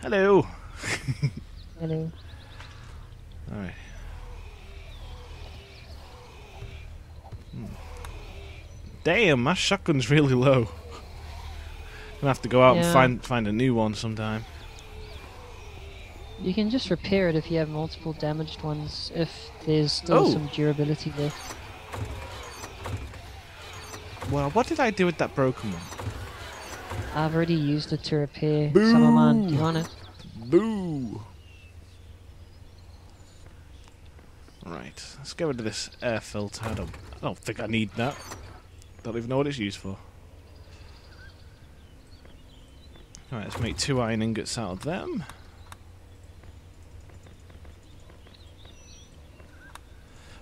Hello. Hello. All right. Hmm. Damn, my shotgun's really low. Gonna have to go out and find find a new one sometime. You can just repair it if you have multiple damaged ones, if there's still Oh. some durability left. Well, what did I do with that broken one? I've already used it to repair some of mine. Do you want it? Boo! Right, let's get rid of this air filter. I don't, I don't think I need that. Don't even know what it's used for. Alright, let's make two iron ingots out of them.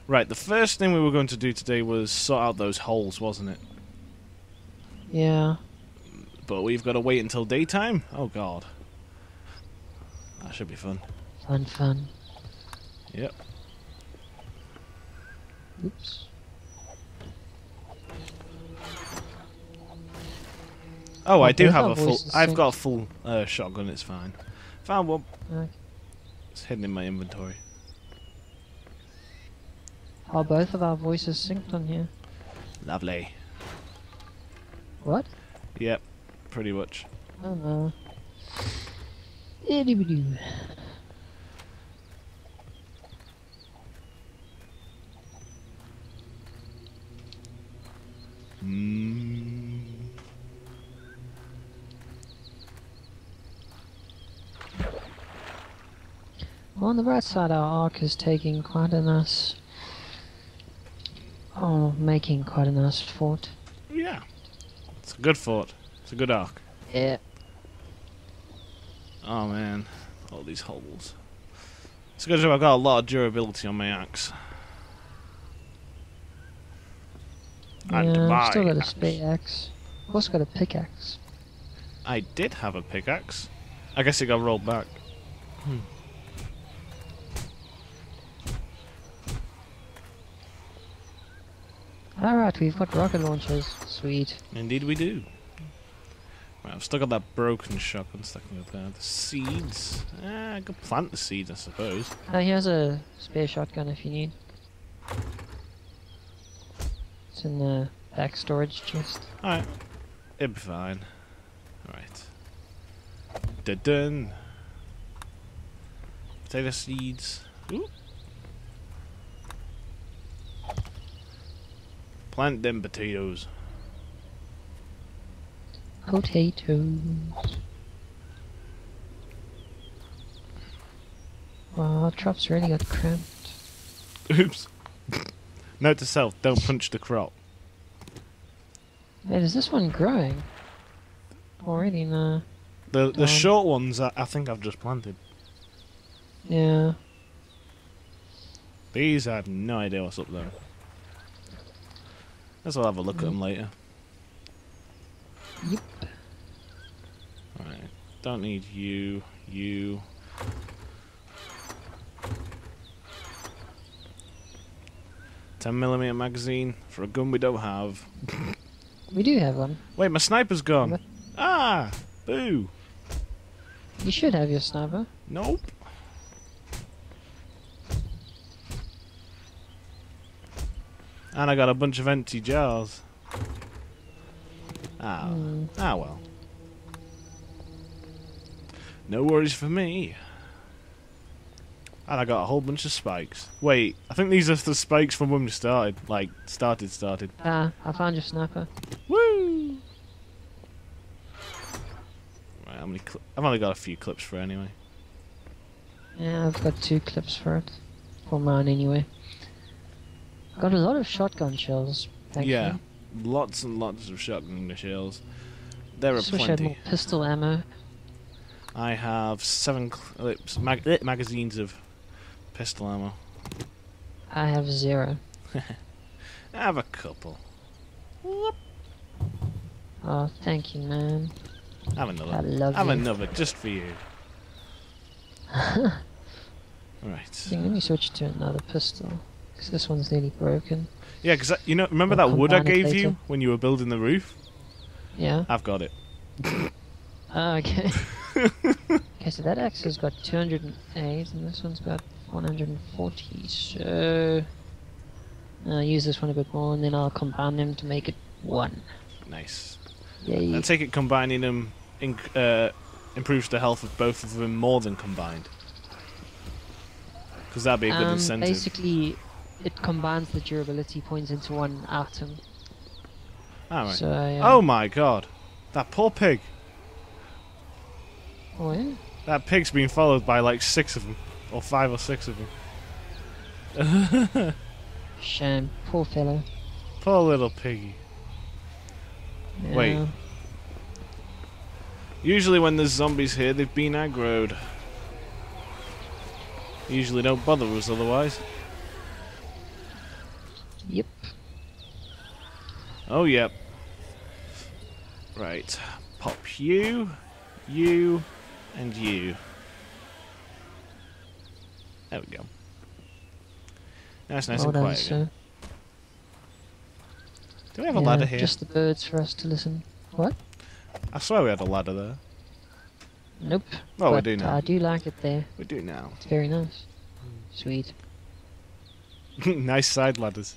Right, the first thing we were going to do today was sort out those holes, wasn't it? Yeah. But we've got to wait until daytime? Oh god. That should be fun. Fun, fun. Yep. Oops. Oh, I Well, do have a full. I've got a full uh, shotgun. It's fine. Found one. Okay. It's hidden in my inventory. Are both of our voices synced on here? Lovely. What? Yep. Pretty much. Oh no. Itty-bitty. Mm. Well, on the right side, our ark is taking quite a nice. Oh, making quite a nice fort. Yeah. It's a good fort. A good ark. Yeah. Oh man, all these holes. It's good job I've got a lot of durability on my axe. And yeah, my I've still got a axe. spare axe. I've also got a pickaxe. I did have a pickaxe. I guess it got rolled back. Hmm. Alright, we've got rocket launchers. Sweet. Indeed, we do. Right, I've still got that broken shotgun sticking up there. The seeds. Eh, I could plant the seeds, I suppose. Uh, here's a spare shotgun if you need. It's in the back storage chest. Alright. It'll be fine. Alright. Dun dun. Potato seeds. Ooh. Plant them potatoes. Potatoes. Wow, our trop's really got cramped. Oops. Note to self, don't punch the crop. Wait, is this one growing? Already, no. The the Um, short ones I, I think I've just planted. Yeah. These I have no idea what's up there. Guess I'll have a look at them later. Yep. Alright. Don't need you. You. Ten millimeter magazine for a gun we don't have. We do have one. Wait, my sniper's gone. What? Ah, boo. You should have your sniper. Nope. And I got a bunch of empty jars. Ah, Hmm. ah well. No worries for me. And I got a whole bunch of spikes. Wait, I think these are the spikes from when we started. Like, started, started. Ah, I found your sniper. Woo! Right, how many I've only got a few clips for it anyway. Yeah, I've got two clips for it. For mine, anyway. Got a lot of shotgun shells. Thankfully. Yeah, lots and lots of shotgun shells. There are Just wish I had more pistol ammo. I have seven clips, mag- eh, magazines of pistol ammo. I have zero. I have a couple. Oh, thank you, man. I have another. I love have you. another just for you. I Right. think let me switch to another pistol. Because this one's nearly broken. Yeah, because you know, remember I'll that wood I gave you when you were building the roof? Yeah? I've got it. Oh, okay. Okay, so that axe has got 208 and this one's got 140. So I'll use this one a bit more and then I'll combine them to make it one. Nice. Yay. I take it combining them uh, improves the health of both of them more than combined. Because that'd be a good Um, incentive. Basically, it combines the durability points into one item. Alright. So, yeah. Um, oh my god. That poor pig. Oh, yeah? That pig's been followed by like six of them. Or five or six of them. Shame. Poor fellow. Poor little piggy. Wait. Usually when there's zombies here, they've been aggroed. Usually don't bother us otherwise. Yep. Oh, yep. Right. Pop you, you, and you. There we go. That's nice well and done, quiet. again. Do we have a Yeah, ladder here? Just the birds for us to listen. What? I swear we had a ladder there. Nope. Oh, we do now. I do like it there. We do now. It's very nice. Sweet. nice side ladders.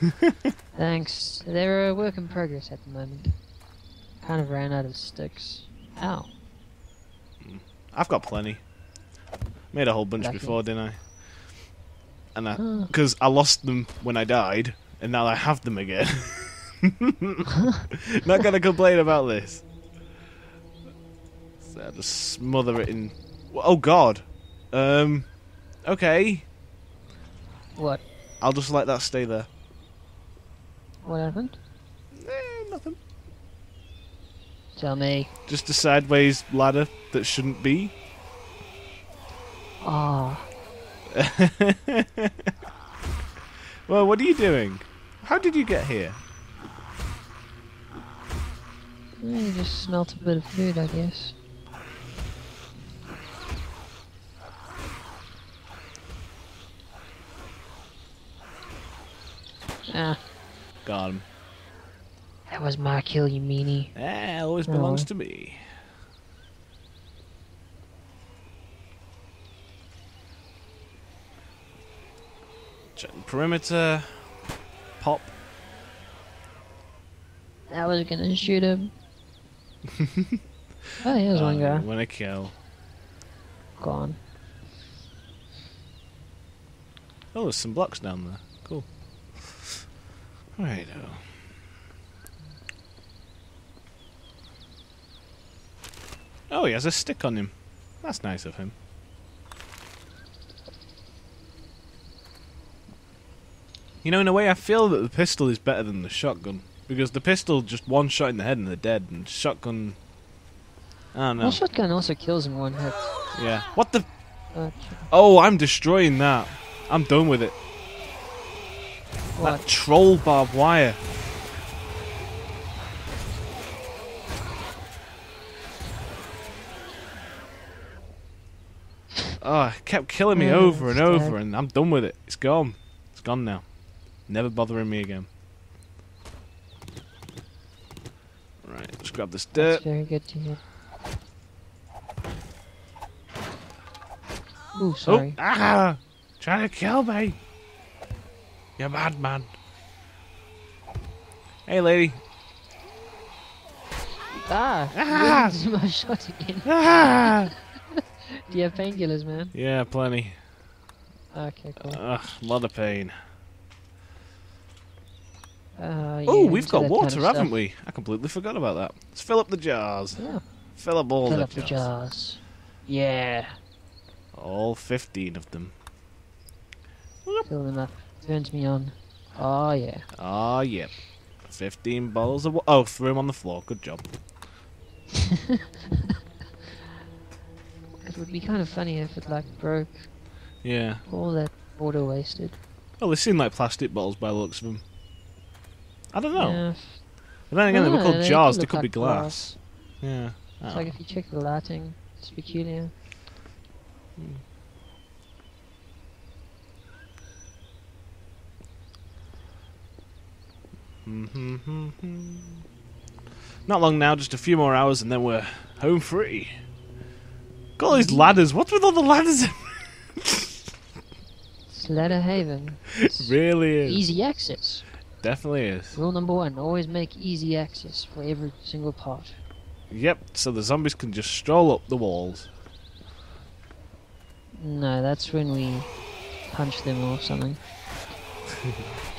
Thanks. They're a work in progress at the moment. Kind of ran out of sticks. Ow. I've got plenty. Made a whole bunch Lucky. before, didn't I? And I, because I lost them when I died, and now I have them again. Not gonna complain about this. So I'll just smother it in. Oh God. Um. Okay. What? I'll just let that stay there. What happened? Eh, nothing. Tell me. Just a sideways ladder that shouldn't be. Ah. Well, what are you doing? How did you get here? well, you just smelt a bit of food, I guess. Ah, Got him. that was my kill, you meanie. Eh, always belongs Oh. to me. Check the perimeter. Pop. I was gonna shoot him. oh, here's one Uh, guy. When a kill. Gone. Oh, there's some blocks down there. Righto. Oh, he has a stick on him. That's nice of him. You know, in a way, I feel that the pistol is better than the shotgun. Because the pistol, just one shot in the head and they're dead, and shotgun. I don't know. Well, shotgun also kills in one hit. Yeah. What the? Oh, I'm destroying that. I'm done with it. What? That troll barbed wire. Oh, it kept killing me Oh, over and over, dead. and I'm done with it. It's gone. It's gone now. Never bothering me again. Right, let's grab this That's dirt. very good to hear. Ooh, Oh, sorry. ah! Trying to kill me! You madman. Hey, lady. Ah! Ah! my shot again. Ah! Do you have painkillers, man? yeah, plenty. Okay, cool. Ugh, a lot of pain. Uh, oh, yeah, we've got water, kind of haven't we? I completely forgot about that. Let's fill up the jars. Yeah. Fill up all Fill the up the jars. jars. Yeah. All 15 of them. Fill them up. Turns me on. Oh, yeah. Ah, yeah. 15 bottles of water. Oh, threw them on the floor. Good job. It would be kind of funny if it, like, broke. Yeah. All that water wasted. Well, they seem like plastic bottles by the looks of them. I don't know. Yeah. But then again, they were called they jars. They could be like glass. Yeah. It's Oh. like if you check the lighting, it's peculiar. Mhm. Mm-hmm. Not long now, just a few more hours, and then we're home free. Got all these ladders. What's with all the ladders? It's Ladder Haven. It's really is. easy access. Definitely is. Rule number one: always make easy access for every single part. Yep. So the zombies can just stroll up the walls. No, that's when we punch them or something.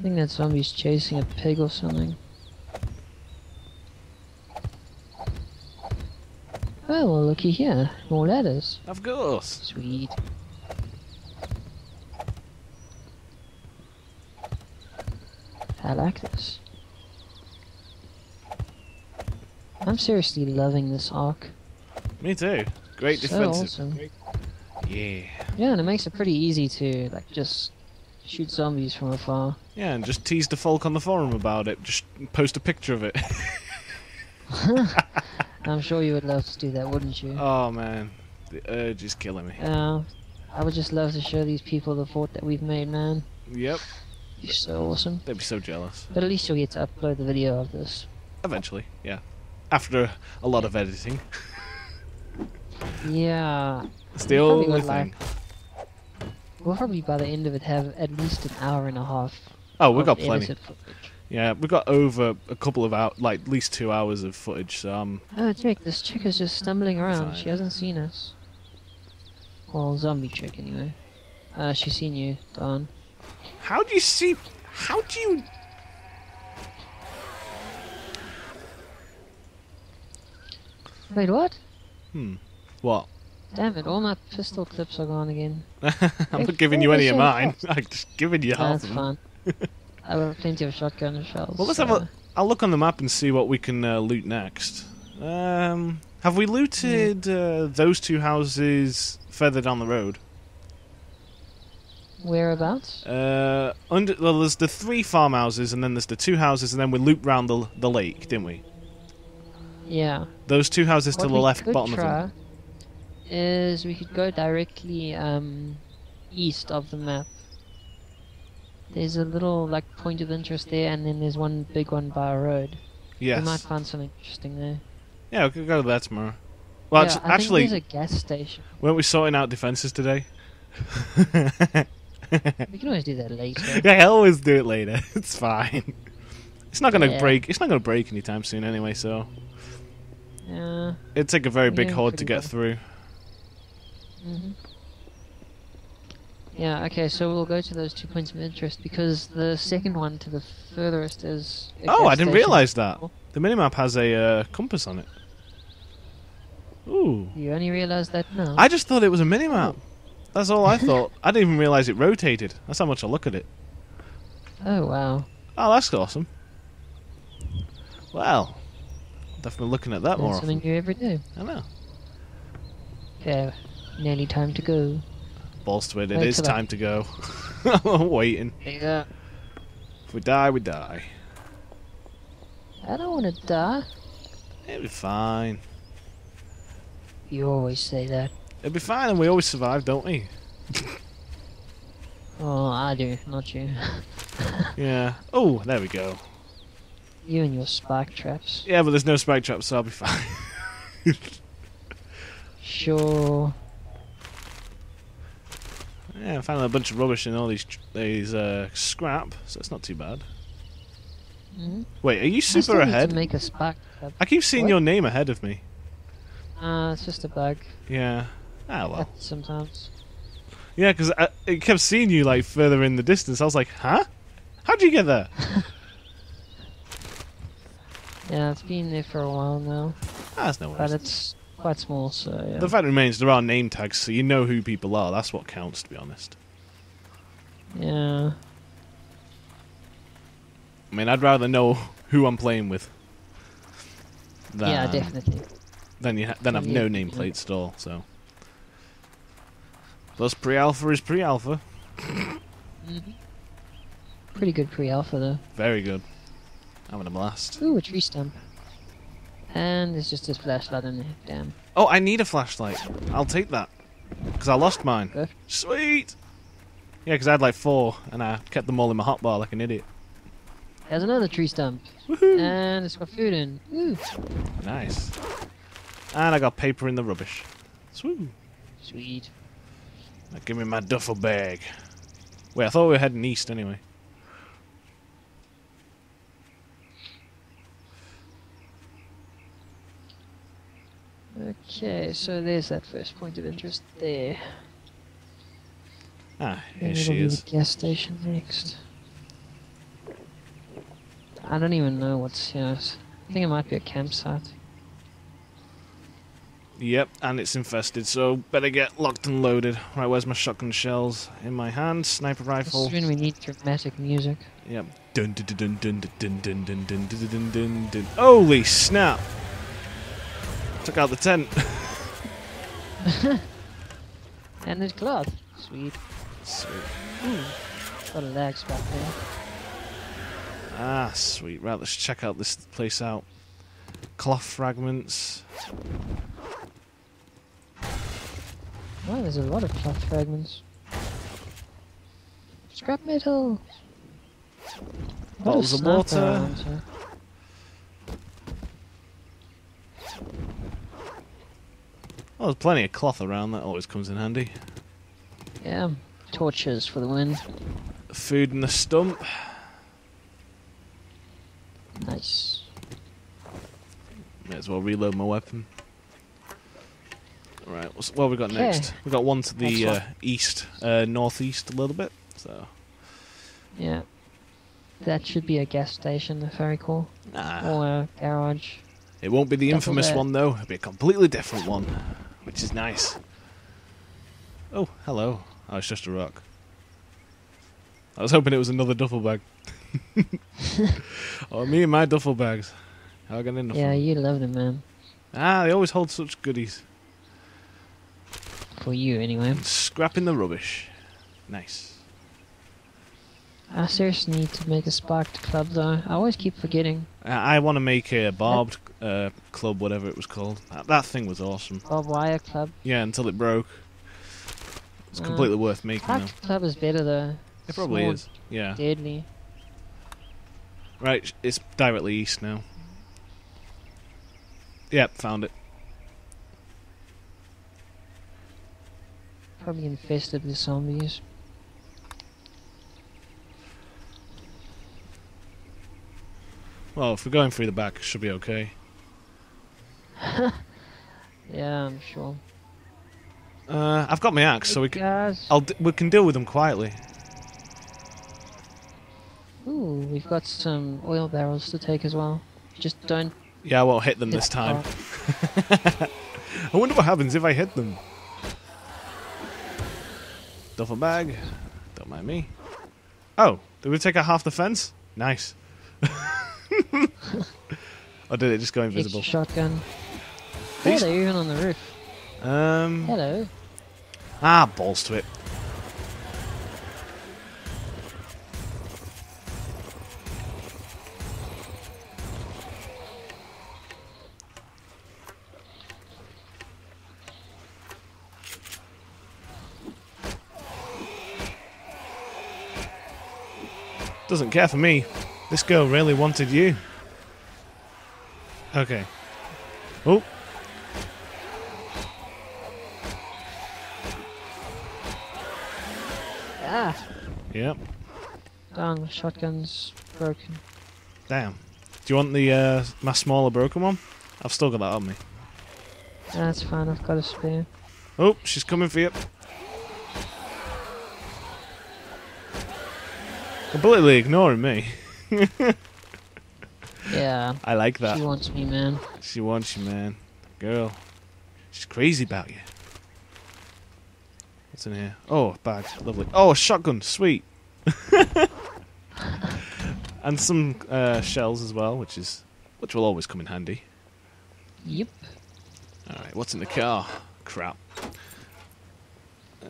I think that zombie's chasing a pig or something. Oh, well, looky here. More letters. Of course. Sweet. I like this. I'm seriously loving this ark. Me too. Great so defensive. awesome. Yeah. Yeah, and it makes it pretty easy to like just shoot zombies from afar. Yeah, and just tease the folk on the forum about it. Just post a picture of it. I'm sure you would love to do that, wouldn't you? oh man, the urge is killing me. Uh, I would just love to show these people the fort that we've made, man. Yep, You're so awesome. they'd be so jealous. But at least you'll get to upload the video of this. Eventually, yeah. After a lot of editing. Yeah, It's the only thing. like- we'll probably by the end of it have at least an hour and a half. Oh, we've got plenty. footage. Yeah, we've got over a couple of hours, like at least two hours of footage. So um, Oh, Jake, this chick is just stumbling around. She hasn't seen us. Well, zombie chick, anyway. Uh, she's seen you, Don. how do you see? How do you? Wait, what? Hmm. What? Damn it, all my pistol clips are gone again. I'm not giving you any of mine. I'm just giving you half That's of them. fine. I've plenty of shotgun shells. Well, let's have so- a. I'll look on the map and see what we can uh, loot next. Um, have we looted uh, those two houses further down the road? Whereabouts? Uh, under well, there's the three farmhouses, and then there's the two houses, and then we looped round the the lake, didn't we? Yeah. Those two houses to the left bottom of them. Is we could go directly um, east of the map. There's a little like point of interest there, and then there's one big one by a road. We might find something interesting there. Yeah, we could go to that tomorrow. Well, yeah, I actually, think there's a gas station. weren't we sorting out defenses today? We can always do that later. yeah, I always do it later. It's fine. It's not gonna Yeah. break. It's not gonna break anytime soon, anyway. So Yeah. it'd take a very big horde to get well. through. Hmm Yeah. Okay. So we'll go to those two points of interest because the second one to the furthest is. Oh, I didn't realise that. The minimap has a uh, compass on it. Ooh. You only realised that now. I just thought it was a minimap. That's all I thought. I didn't even realise it rotated. That's how much I look at it. Oh wow. Oh, that's awesome. Well, definitely looking at that Learn more something often. new every day. I know. Okay. Nearly time to go. To it. Is time to go. I'm waiting. Yeah. If we die, we die. I don't want to die. It'll be fine. You always say that. It'll be fine, and we always survive, don't we? Oh, I do, not you. Yeah. Oh, there we go. you and your spike traps. Yeah, but there's no spike traps, so I'll be fine. Sure. Yeah, I found a bunch of rubbish in all these these uh, scrap, so it's not too bad. hmm Wait, are you super ahead? to make a spike trap. I keep seeing What? your name ahead of me. Uh, it's just a bug. Yeah. Ah well. Sometimes. Yeah, because I, I kept seeing you like further in the distance. I was like, huh? How'd you get there? Yeah, it's been there for a while now, Ah, that's no but worries. it's quite small, so yeah. The fact remains there are name tags, so you know who people are. That's what counts, to be honest. yeah. I mean, I'd rather know who I'm playing with. Than, yeah, definitely. Than you ha- than have Yeah, no yeah. nameplates at all. So. Plus, pre-alpha is pre-alpha. hmm Pretty good pre-alpha though. Very good. Having a blast. Ooh, a tree stump. And there's just a flashlight in there. Damn. Oh, I need a flashlight. I'll take that. Because I lost mine. Good. Sweet! Yeah, because I had like four, and I kept them all in my hotbar like an idiot. There's another tree stump. And it's got food in. Ooh. Nice. And I got paper in the rubbish. Sweet. Sweet. Now give me my duffel bag. Wait, I thought we were heading east anyway. Okay, so there's that first point of interest there. Ah, here she is. gas station next. I don't even know what's here. I think it might be a campsite. Yep, and it's infested, so better get locked and loaded. Right, where's my shotgun shells? In my hand, sniper rifle. When we need dramatic music. Yep. Dun dun dun dun dun dun dun dun dun dun dun dun. Holy snap! Took out the tent. and there's cloth. Sweet. Sweet. Ooh, got a lag spot there. Ah, sweet. Right, let's check out this place out. Cloth fragments. Wow, there's a lot of cloth fragments. Scrap metal! Bottles of water. Well, there's plenty of cloth around. That always comes in handy. Yeah, torches for the win. Food in the stump. Nice. May as well reload my weapon. Right, what have we got next? We've got one to the uh, east, uh, northeast a little bit. So. Yeah. That should be a gas station, if I recall. Nah. Or a garage. It won't be the infamous one though. It'll be a completely different one, which is nice. Oh, hello. Oh, it's just a rock. I was hoping it was another duffel bag. oh, me and my duffel bags. How in the Yeah, you love them, man. Ah, they always hold such goodies. For you, anyway. Scrapping the rubbish. Nice. I seriously need to make a sparked club, though. I always keep forgetting. I, I want to make a barbed uh, club, whatever it was called. That, that thing was awesome. Barbed wire club? Yeah, until it broke. It's uh, completely worth making. Sparked club is better, though. It probably is. Yeah. Deadly. Right, it's directly east now. Yep, found it. Probably infested with zombies. Well, if we're going through the back, it should be okay. Yeah, I'm sure. Uh, I've got my axe, hey so we can. I'll we can deal with them quietly. Ooh, we've got some oil barrels to take as well. Just don't. Yeah, I won't hit them this time. I wonder what happens if I hit them. Duffel bag. Don't mind me. Oh, did we take out half the fence? Nice. or did it just go invisible? shotgun. These... Oh, they're even on the roof. Um. Hello. Ah, balls to it. Doesn't care for me. This girl really wanted you. Okay. Oh. Yep. Dang, shotgun's broken. Damn. Do you want the uh, my smaller broken one? I've still got that on me. That's fine, I've got a spare. Oh, she's coming for you. Completely ignoring me. yeah. I like that. She wants me, man. She wants you, man. Girl. She's crazy about you. What's in here? Oh, bag. Lovely. Oh, a shotgun. Sweet. and some uh, shells as well, which is which will always come in handy. Yep. All right. What's in the car? Crap. Uh,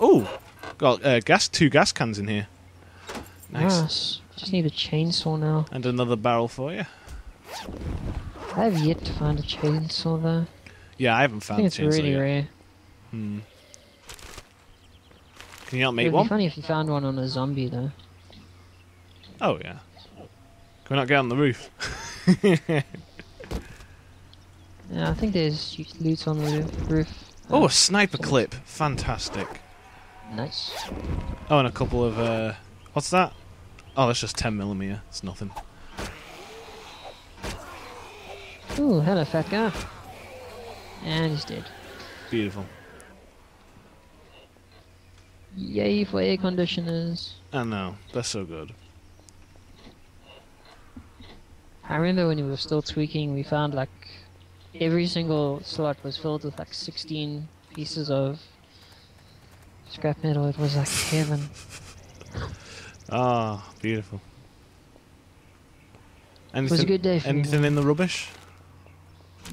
oh, got uh, gas. Two gas cans in here. Nice. nice. Just need a chainsaw now. And another barrel for you. I have yet to find a chainsaw though. Yeah, I haven't found I think it's really yet. rare. Hmm. Can you help make It'd one? be funny if you found one on a zombie though. Oh, yeah. Can we not get on the roof? yeah, I think there's loot on the roof. Oh, a sniper clip. Fantastic. Nice. Oh, and a couple of, uh... What's that? Oh, that's just 10 millimeter. It's nothing. Ooh, hello, fat guy. And he's dead. Beautiful. Yay for air conditioners. I know. They're so good. I remember when we were still tweaking, we found like every single slot was filled with like 16 pieces of scrap metal. It was like heaven. Ah, oh, beautiful. Anything, it was a good day Anything me, in the rubbish?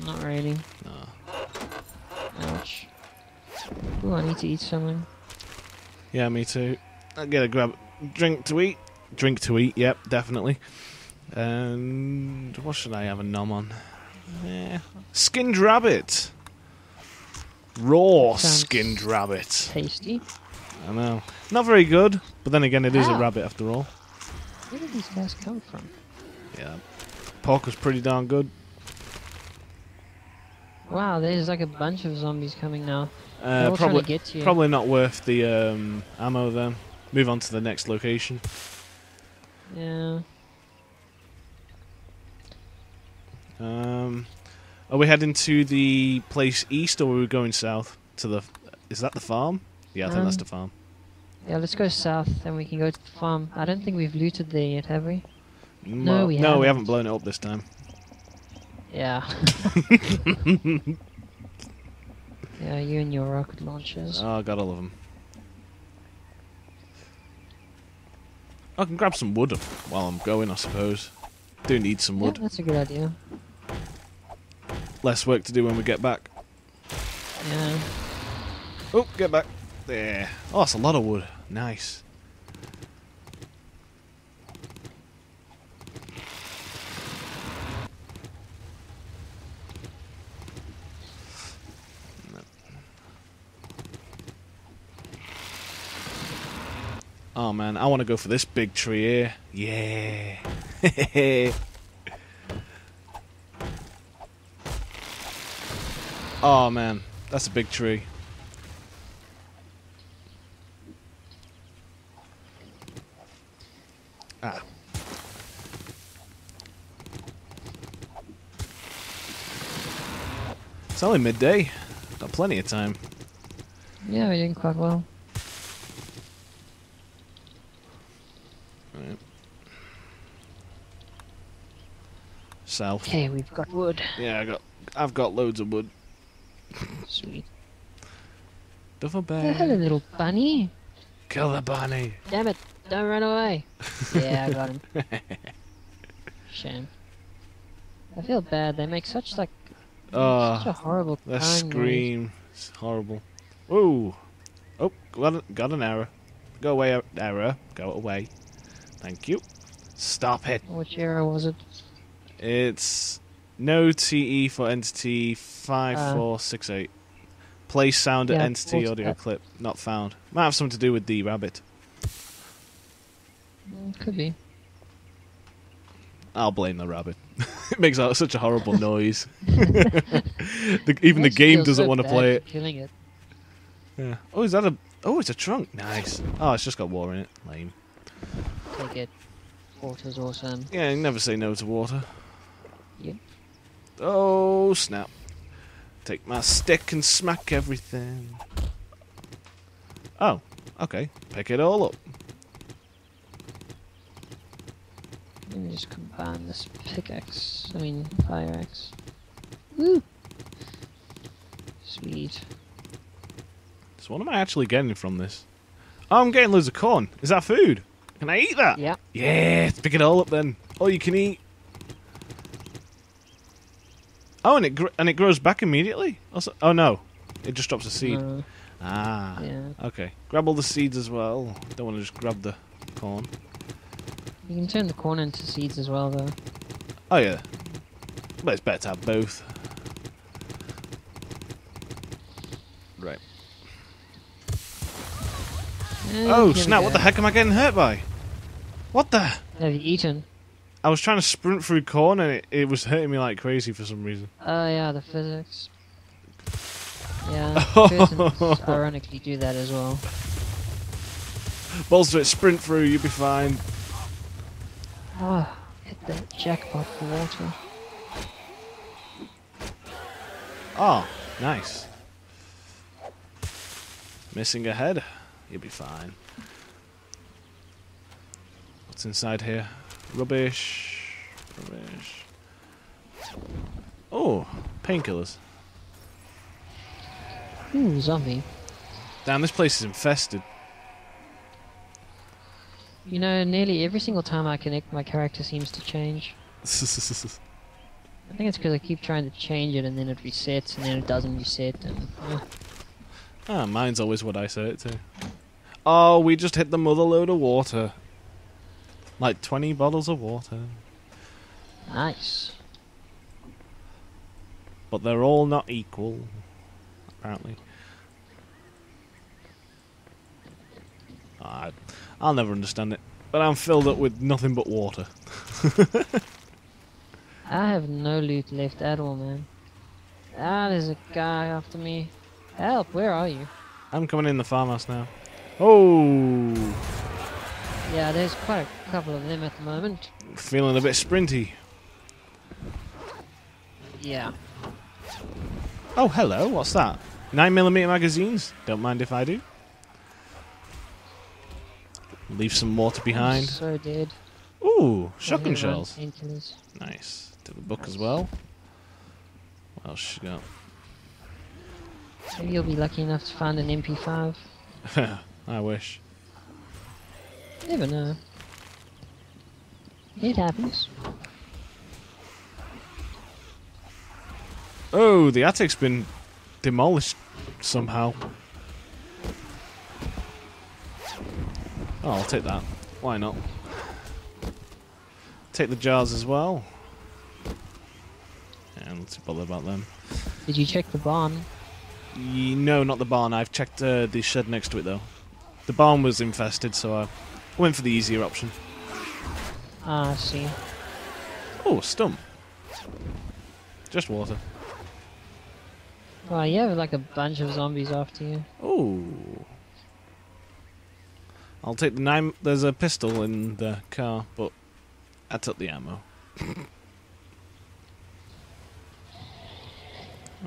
Not really. No. Ouch. Ooh, I need to eat something. Yeah, me too. I'll get a grab drink to eat. Drink to eat, yep, definitely. And what should I have a nom on? Yeah. Skinned rabbit. Raw Sounds skinned rabbit. Tasty. I know. Not very good, but then again, it is a ah. rabbit after all. Where did these guys come from? Yeah. Pork was pretty darn good. Wow, there's like a bunch of zombies coming now. Uh, probably, probably not worth the um, ammo then. Move on to the next location. Yeah. Um, are we heading to the place east, or are we going south to the? Is that the farm? Yeah, I um, think that's um, the farm. Yeah, let's go south, then we can go to the farm. I don't think we've looted there yet, have we? No, no we no, haven't. we haven't blown it up this time. Yeah. Yeah, you and your rocket launchers. Oh, I got all of them. I can grab some wood while I'm going, I suppose. Do need some wood. Yeah, that's a good idea. Less work to do when we get back. Yeah. Oh, get back. There. Oh, that's a lot of wood. Nice. Oh man, I want to go for this big tree here. Yeah. oh man, that's a big tree. Ah. It's only midday. Got plenty of time. Yeah, we're doing quite well. South. Okay, we've got wood. Yeah, I got. I've got loads of wood. Sweet. Duffel bag. hello, little bunny. Kill the bunny. Damn it! Don't run away. yeah, I got him. Shame. I feel bad. They make such like uh, such a horrible. The scream. Noise. It's horrible. Ooh. Oh, got, got an error. Go away, error. Go away. Thank you. Stop it. Which error was it? It's no TE for entity 5468. Uh, Play sound yeah, entity audio clip not found. Might have something to do with the rabbit. Mm, could be. I'll blame the rabbit. it makes out such a horrible noise. the, even the game doesn't want to play it. Killing it. Yeah. Oh, is that a? Oh, it's a trunk. Nice. Oh, it's just got water in it. Lame. Take it. Water's awesome. Yeah, you never say no to water. Yep. Oh, snap. Take my stick and smack everything. Oh, okay. Pick it all up. Let me just combine this pickaxe. I mean, fire axe. Woo! Sweet. So what am I actually getting from this? Oh, I'm getting loads of corn. Is that food? Can I eat that? Yeah. Yeah, pick it all up then. All you can eat. Oh, and it and it grows back immediately. Also, oh no, it just drops a seed. No. Ah. Yeah. Okay. Grab all the seeds as well. Don't want to just grab the corn. You can turn the corn into seeds as well, though. Oh yeah. But it's better to have both. Right. Uh, oh snap! What the heck am I getting hurt by? What the? Have you eaten? I was trying to sprint through corn and it, it was hurting me like crazy for some reason. Oh yeah, the physics. Yeah, persons ironically do that as well. Balls to it, sprint through, you'll be fine. Oh, hit that jackpot for water. Oh, nice. Missing a head. You'll be fine. What's inside here? Rubbish. Rubbish. Oh, painkillers. Ooh, zombie. Damn, this place is infested. You know, nearly every single time I connect, my character seems to change. I think it's because I keep trying to change it and then it resets and then it doesn't reset and... Uh. Ah, mine's always what I say it to. Oh, we just hit the mother lode of water. Like 20 bottles of water. Nice. But they're all not equal, apparently. I, I'll never understand it. But I'm filled up with nothing but water. I have no loot left at all, man. Ah, there's a guy after me. Help, where are you? I'm coming in the farmhouse now. Oh! Yeah, there's quite a couple of them at the moment. Feeling a bit sprinty. Yeah. Oh, hello, what's that? 9mm magazines? Don't mind if I do. Leave some water behind. I'm so dead. Ooh, shotgun shells. Nice. To the book as well. What else you got? Maybe you'll be lucky enough to find an MP5. I wish. Never know. It happens. Oh, the attic's been demolished somehow. Oh, I'll take that. Why not? Take the jars as well. And let's bother about them. Did you check the barn? no, not the barn. I've checked uh, the shed next to it though. The barn was infested, so I went for the easier option. Ah, I see. Oh, stump. Just water. Well, you have like a bunch of zombies after you. Oh. I'll take the nine. There's a pistol in the car, but I took the ammo.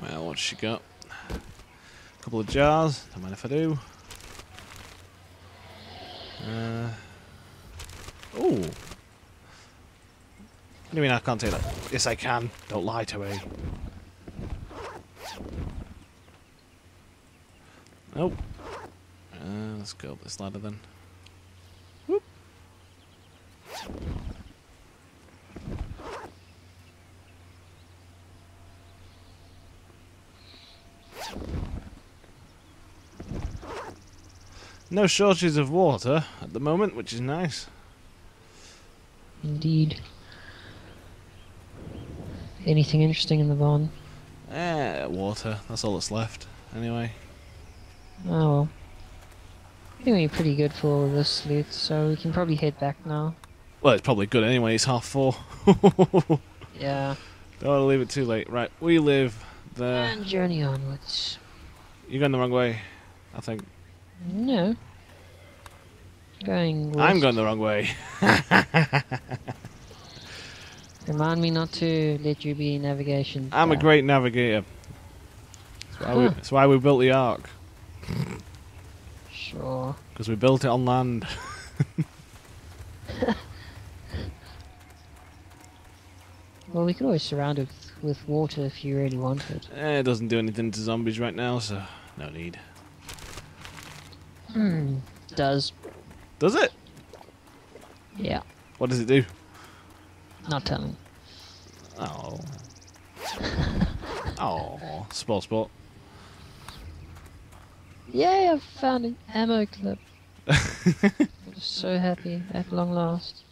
well, what's she got? A couple of jars. Don't mind if I do. Uh, oh. You mean I can't take that? Yes, I can. Don't lie to me. Nope. Uh, let's go up this ladder then. Whoop. No shortage of water at the moment, which is nice. Indeed. Anything interesting in the barn? Eh, water. That's all that's left. Anyway. Oh well. Doing pretty good for all this loot, so we can probably head back now. Well, it's probably good anyway. It's half four. yeah. Don't want to leave it too late. Right, we live there. And journey onwards. You're going the wrong way, I think. No. Going. West. I'm going the wrong way. Remind me not to let you be navigation. I'm a great navigator. That's why, we, that's why we built the ark. Sure. Because we built it on land. well, we could always surround it with water if you really wanted. Eh, it doesn't do anything to zombies right now, so no need. Hmm. Does. Does it? Yeah. What does it do? Not telling. Oh. oh. Spot spot. Yay, I found an ammo clip. I'm so happy at long last.